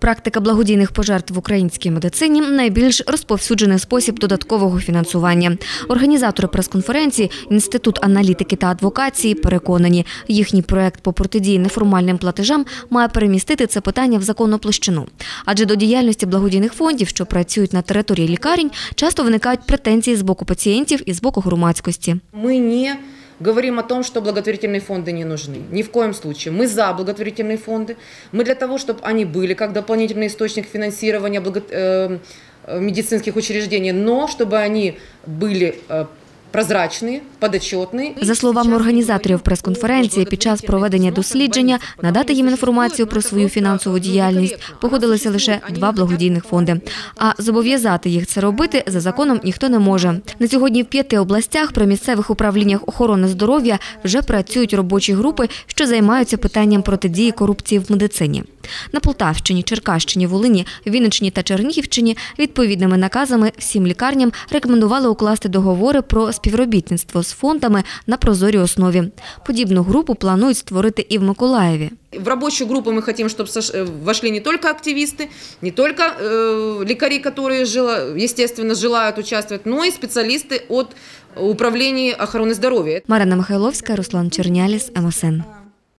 Практика благодійних пожертв в українській медицині найбільш розповсюджений спосіб додаткового фінансування. Організатори прес-конференції Інститут аналітики та адвокації переконані, їхній проект по протидії неформальним платежам має перемістити це питання в законну площину. Адже до діяльності благодійних фондів, що працюють на території лікарень, часто виникають претензії з боку пацієнтів і з боку громадськості. Мы не говорим о том, что благотворительные фонды не нужны. Ни в коем случае. Мы за благотворительные фонды. Мы для того, чтобы они были как дополнительный источник финансирования благо- э, э, медицинских учреждений, но чтобы они были э, прозрачные, подотчетные. За словами організаторів прес-конференції, під час проведення дослідження надати їм інформацію про свою фінансову діяльність погодилися лише два благодійних фонди. А зобов'язати їх це робити за законом ніхто не може. На сьогодні в п'яти областях при місцевих управліннях охорони здоров'я вже працюють робочі групи, що займаються питанням протидії корупції в медицині. На Полтавщині, Черкащині, Волині, Вінниччині та Чернігівщині відповідними наказами всім лікарням рекомендували укласти договори про співробітництво з фондами на прозорій основі. Подібну групу планують створити і в Миколаєві. В рабочую группу мы хотим, чтобы вошли не только активисты, не только э, лекари, которые, жела- естественно, желают участвовать, но и специалисты от управления охраны здоровья. Марина Михайловська, Руслан Черняліс, МСН.